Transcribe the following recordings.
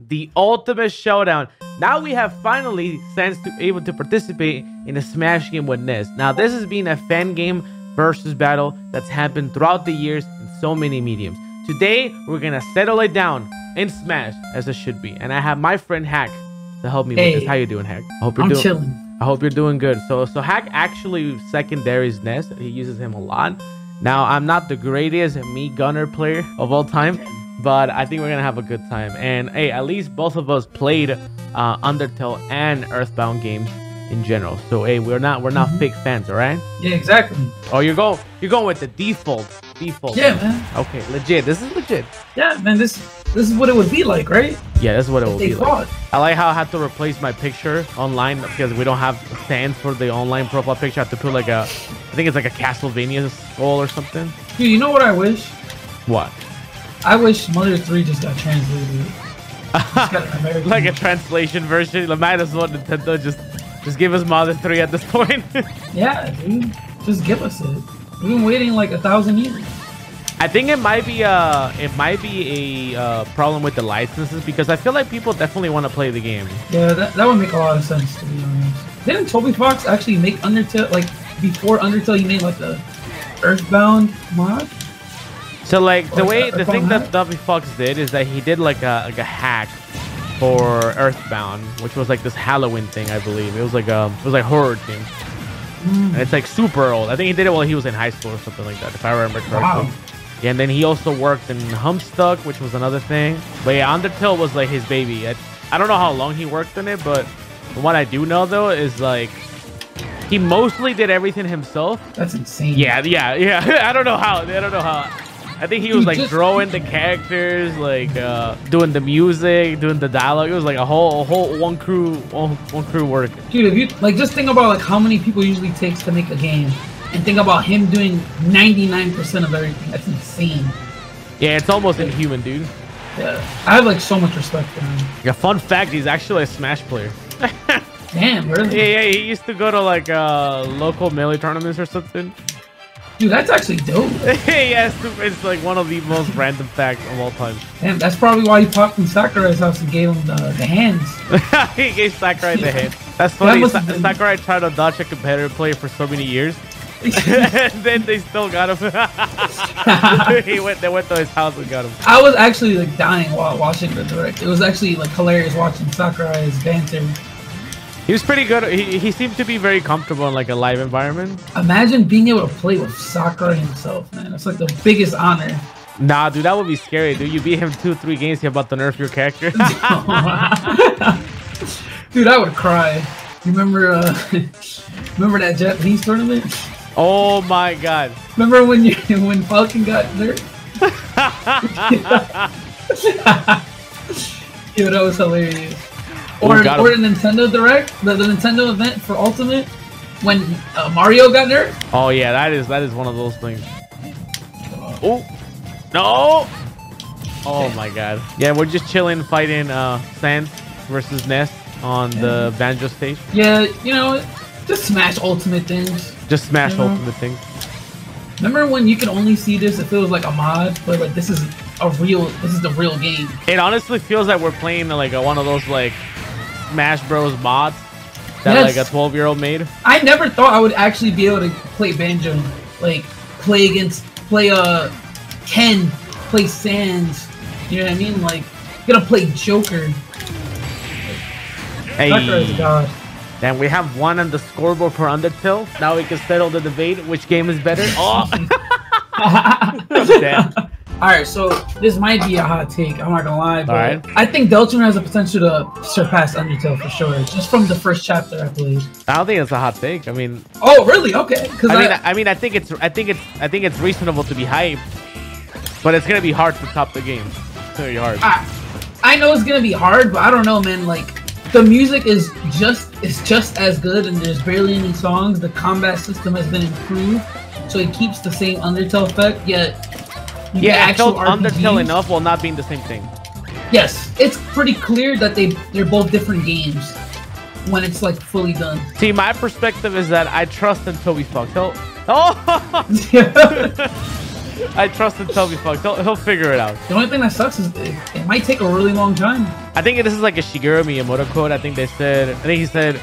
the ultimate showdown. Now we have finally Sans to able to participate in a Smash game with Ness. Now this has been a fan game versus battle that's happened throughout the years in so many mediums. Today we're gonna settle it down in Smash as it should be, and I have my friend Hack to help me Hey. with this. How you doing, Hack? I hope you're I'm doing. chilling. I hope you're doing good. So so Hack actually secondaries Ness. He uses him a lot. Now I'm not the greatest Mii Gunner player of all time, but I think we're gonna have a good time. And hey, at least both of us played uh, Undertale and Earthbound games in general. So hey, we're not we're not fake fans, all right? Yeah, exactly. Oh, you're going you're going with the default default. Yeah, man. Okay, legit. This is legit. Yeah, man. This this is what it would be like, right? Yeah, that's what it will They be like. I like how I had to replace my picture online because we don't have Sans for the online profile picture. I have to put like a, I think it's like a Castlevania skull or something. Dude, you know what I wish? What? I wish Mother 3 just got translated. Got like a translation version. Like, might as well Nintendo just just give us Mother 3 at this point. Yeah, dude. Just give us it. We've been waiting like a thousand years. I think it might be uh it might be a uh, problem with the licenses because I feel like people definitely want to play the game. Yeah, that, that would make a lot of sense to be honest. Didn't Toby Fox actually make Undertale like before Undertale? He made like the Earthbound mod. So like the way the thing that Toby Fox did is that he did like a like a hack for Earthbound, which was like this Halloween thing, I believe. It was like um it was like horror theme. And it's like super old. I think he did it while he was in high school or something like that, if I remember correctly. Wow. Yeah, and then he also worked in Homestuck, which was another thing. But yeah, Undertale was like his baby. I, I don't know how long he worked on it, but from what I do know though is like he mostly did everything himself. That's insane. Yeah, yeah, yeah. I don't know how. I don't know how. I think he was like drawing the characters, like uh doing the music, doing the dialogue. It was like a whole, a whole one crew, one, one crew work. Dude, if you like, just think about like how many people usually takes to make a game, and think about him doing 99% of everything. That's insane. Yeah, it's almost inhuman, dude. Yeah, I have like so much respect for him. Yeah, fun fact, he's actually a Smash player. Damn, really? Yeah, yeah, he used to go to like uh local melee tournaments or something. Dude, that's actually dope. yeah, it's, like one of the most random facts of all time. Damn, that's probably why he popped in Sakurai's house and gave him the, the hands. he gave Sakurai the hit. That's funny. must Sa- been- Sakurai tried to dodge a competitor player for so many years. and then they still got him. he went. They went to his house and got him. I was actually like dying while watching the direct. It was actually like hilarious watching Sakurai's banter. He was pretty good. He, he seemed to be very comfortable in like a live environment. Imagine being able to play with Sakurai himself, man. That's like the biggest honor. Nah, dude, that would be scary, dude. You beat him two, three games, he about to nerf your character. Dude, I would cry. You remember uh remember that Japanese tournament? oh my god. Remember when you when Falcon got hurt? Yo, that was hilarious. Or, Oh, or the Nintendo Direct, the, the Nintendo event for Ultimate, when uh, Mario got hurt. Oh yeah, that is that is one of those things. Oh no! Oh my god. Yeah, we're just chilling, fighting uh Sans versus Ness on the Banjo stage. Yeah, you know, just smash Ultimate things. Just smash Yeah. ultimate things. Remember when you could only see this if it was like a mod, but like this is a real, this is the real game. It honestly feels like we're playing like a, one of those like Smash Bros mods that Yes. like a 12 year old made. I never thought I would actually be able to play banjo, like play against, play uh Ken, play Sans. You know what I mean? Like gonna play Joker. Hey, god. then we have one on the scoreboard for Undertale. Now we can settle the debate which game is better. Oh, damn. All right, so this might be a hot take. I'm not gonna lie, but Alright. I think Deltarune has the potential to surpass Undertale for sure, just from the first chapter, I believe. I don't think it's a hot take. I mean, Oh, really? Okay, because I I, mean, I, I mean, I think it's, I think it's, I think it's reasonable to be hyped, but it's gonna be hard to top the game. It's gonna be hard. I, I know it's gonna be hard, but I don't know, man. Like the music is just is just as good, and there's barely any songs. The combat system has been improved, so it keeps the same Undertale effect. Yet, you yeah, actual felt Undertale enough while not being the same thing. Yes, it's pretty clear that they they're both different games when it's like fully done. See, my perspective is that I trust in Toby Fox. He'll, oh, I trust in Toby Fox. He'll, he'll figure it out. The only thing that sucks is it, it might take a really long time. I think this is like a Shigeru Miyamoto quote. I think they said, I think he said,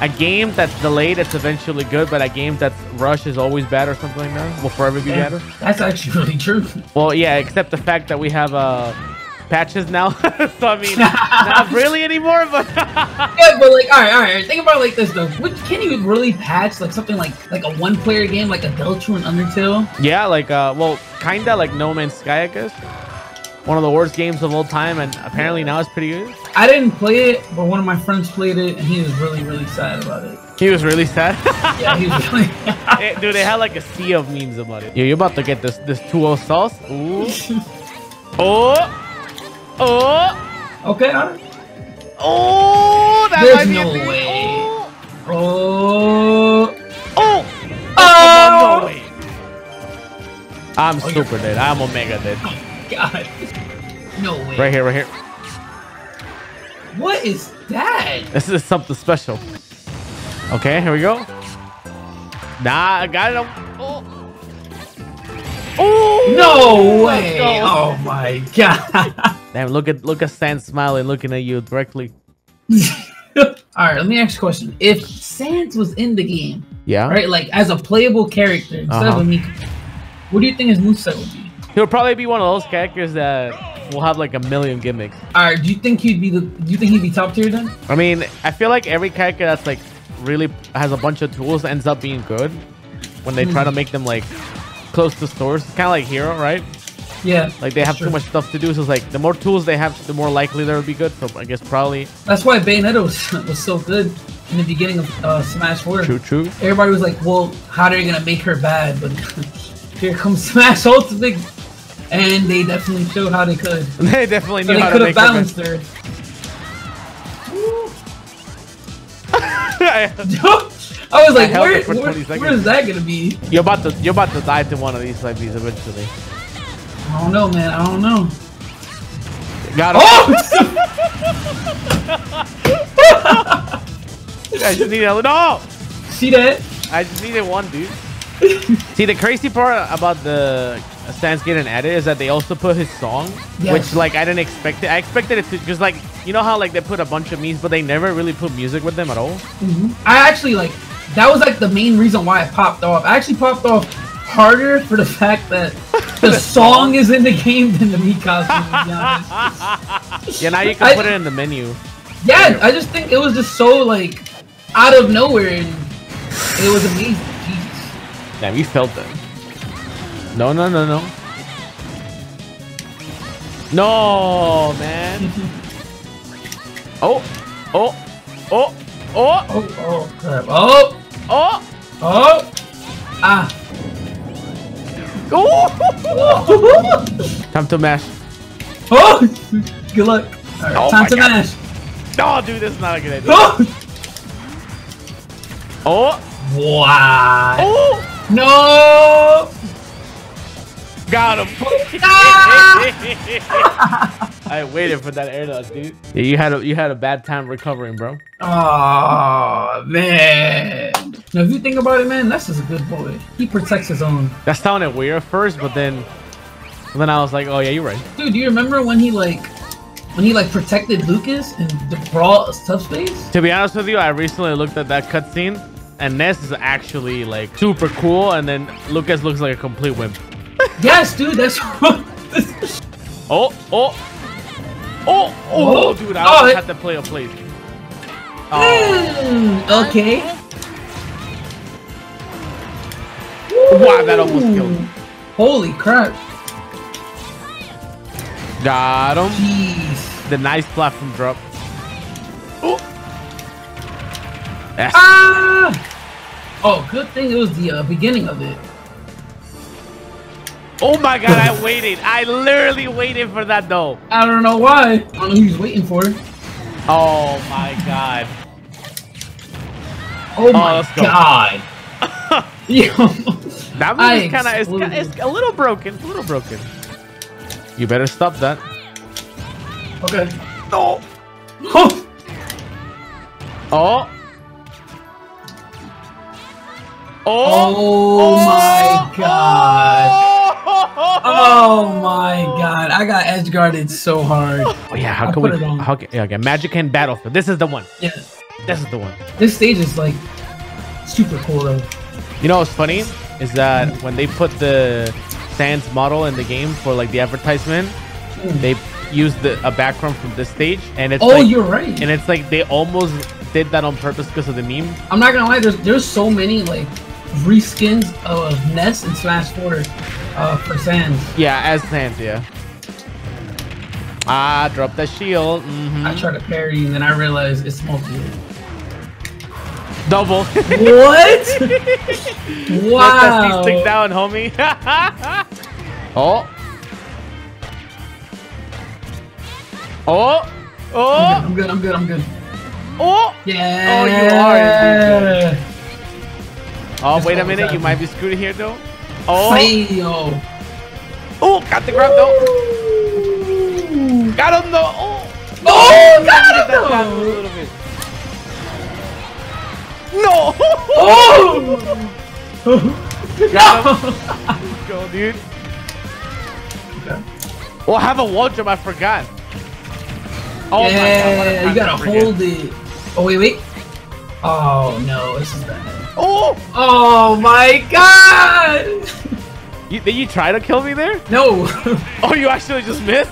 a game that's delayed, it's eventually good, but a game that's rushed is always bad or something like that. Will forever be Yeah, better. that's actually really true. Well, yeah, except the fact that we have uh patches now. so I mean, not really anymore, but Yeah, but like, all right, all right. Think about it like this though. What, can you really patch like something like like a one-player game like a Delta and Undertale? yeah, like uh, well, kinda like No Man's Sky, I guess. One of the worst games of all time, and apparently now it's pretty good. I didn't play it, but one of my friends played it, and he was really, really sad about it. He was really sad. Yeah, he was really. Eh, Dude, they had like a sea of memes about it. Yo, you're about to get this this 2 sauce. Ooh. Oh. Oh. okay, all right. Oh. That There's might be a no thing. way. Oh. Oh, Oh. Oh! No way. I'm super dead. I'm Omega dead. Oh, God, no way. Right here, right here. What is that? This is something special. Okay, here we go. Nah, I got it. Oh. Oh. No way! Oh my god! Damn, look at look at Sans smiling, looking at you directly. all right, let me ask you a question. If Sans was in the game, Yeah. right, like as a playable character instead Uh-huh. of a Mika, what do you think his moveset would be? He'll probably be one of those characters that will have like a million gimmicks. All right, do you think he'd be the? Do you think he'd be top tier then? I mean, I feel like every character that's like really has a bunch of tools ends up being good when they try to make them like close to stores. It's kind of like Hero, right? Yeah. Like they have Sure. too much stuff to do, so it's like the more tools they have, the more likely they'll be good. So I guess probably That's why Bayonetta was, was so good in the beginning of uh, Smash 4. true, true. Everybody was like, well, how are you going to make her bad? But here comes Smash Ultimate. And they definitely showed how they could. they definitely So knew they how could to have make her balanced her. I was like, held where, where, where is that going to be? you're about to you're about to die to one of these IPs eventually. I don't know, man. I don't know. Got him. Oh! I just needed a no. See that? I just needed one, dude. See, the crazy part about the Sans getting added is that they also put his song, Yes. which like I didn't expect it. I expected it to because like you know how like they put a bunch of memes, but they never really put music with them at all. Mm-hmm. I actually like that was like the main reason why I popped off. I actually popped off harder for the fact that the song is in the game than the Mii costume. To be honest. Yeah, now you can I- put it in the menu. Yeah, I just think it was just so like out of nowhere and it was amazing. Damn, you felt that. No, no, no, no. No, man. Oh, oh, oh, oh, Oh, oh, crap. Oh, oh, oh, ah. oh. Time to mash. Oh, good luck. All right, Oh time to God. mash. No, dude, this is not a good idea. Oh, Oh, wow. oh, No. got him. Ah! I waited for that air dodge, dude. Yeah, you had a you had a bad time recovering, bro. Oh man. Now, if you think about it, man, Ness is a good boy. He protects his own. That sounded weird at first, but then, then I was like, oh yeah, you're right. Dude, do you remember when he like, when he like protected Lucas in the brawl Subspace? To be honest with you, I recently looked at that cutscene, and Ness is actually like super cool, and then Lucas looks like a complete wimp. yes, dude. That's. Oh, oh, oh, oh, Oh. dude, I Oh, it- had to play a place. Oh, Mm, okay. wow, that almost killed me. Holy crap. Got him. Jeez. The nice platform drop. Ah! Oh, good thing it was the uh, beginning of it. Oh my god, I waited. I literally waited for that though. I don't know why. I don't know who he's waiting for. Oh my god. Oh my let's go. god. That move is kind of it's, it's a little broken, a little broken. You better stop that. Okay. No. Oh. Oh. Oh. Oh my god. Oh my god, I got edge guarded so hard. Oh yeah, how I can we? it on. How can? Yeah, okay, Magic and Battlefield. This is the one. Yeah, This is the one. this stage is like super cool though. You know what's funny is that when they put the Sans model in the game for like the advertisement, Mm. they used the, a background from this stage, and it's Oh, like, you're right. and it's like they almost did that on purpose because of the meme. I'm not gonna lie, there's there's so many like reskins of Ness and Smash 4 uh, for Sans. Yeah, as Sans, yeah. Ah, drop the shield. mhm. I tried to parry and then I realized it's multi. Double. what? Let wow. stick down, homie. oh. Oh. Oh. I'm good. I'm good. I'm good. Oh. Yeah. Oh, you are Oh, Just wait a minute. You might be screwed here, though. Oh. Fail. Oh, got the grab, though. Got him, though. Oh. Oh, got him that down a though. No. Oh. Got him. Let's go, dude. Oh, I have a wall jump. I forgot. Oh my God, yeah, you gotta hold it. Oh wait, wait. Oh no, this is bad. Oh, Oh my god! you, did you try to kill me there? No. Oh, you actually just missed?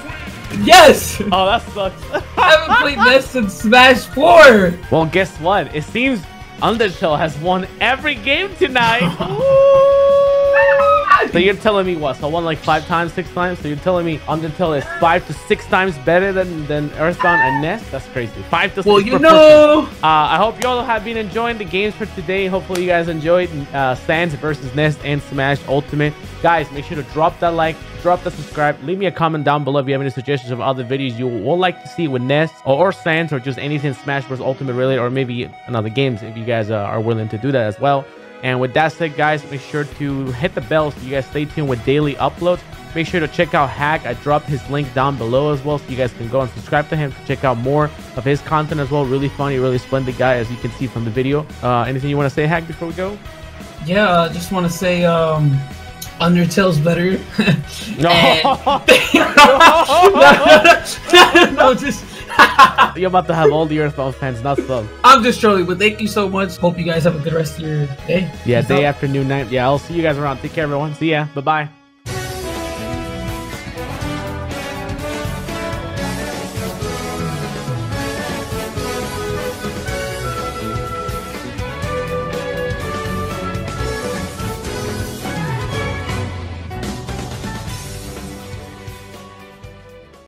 yes. Oh, that sucks. I haven't played this since Smash 4. well, guess what? It seems Undertale has won every game tonight. so you're telling me what? So I won like five times, six times. So you're telling me Undertale is five to six times better than than Earthbound and Ness? That's crazy. Five to Well, six. you per know. Uh, I hope you all have been enjoying the games for today. Hopefully you guys enjoyed uh, Sans versus Ness and Smash Ultimate. Guys, make sure to drop that like, drop that subscribe, leave me a comment down below if you have any suggestions of other videos you would like to see with Ness or, or Sans or just anything Smash Bros. Ultimate really, or maybe another games if you guys uh, are willing to do that as well. And with that said, guys, make sure to hit the bell so you guys stay tuned with daily uploads. Make sure to check out Hack. I dropped his link down below as well, so you guys can go and subscribe to him to check out more of his content as well. Really funny, really splendid guy, as you can see from the video. Uh, anything you want to say, Hack, before we go? Yeah, I just want to say, um, Undertale's better. No. And- no, just. You're about to have all the Earthbound fans, not some. I'm just trolling, but thank you so much. Hope you guys have a good rest of your day. Yeah, Peace day out. afternoon, night. Yeah, I'll see you guys around. Take care, everyone. See ya. Bye bye.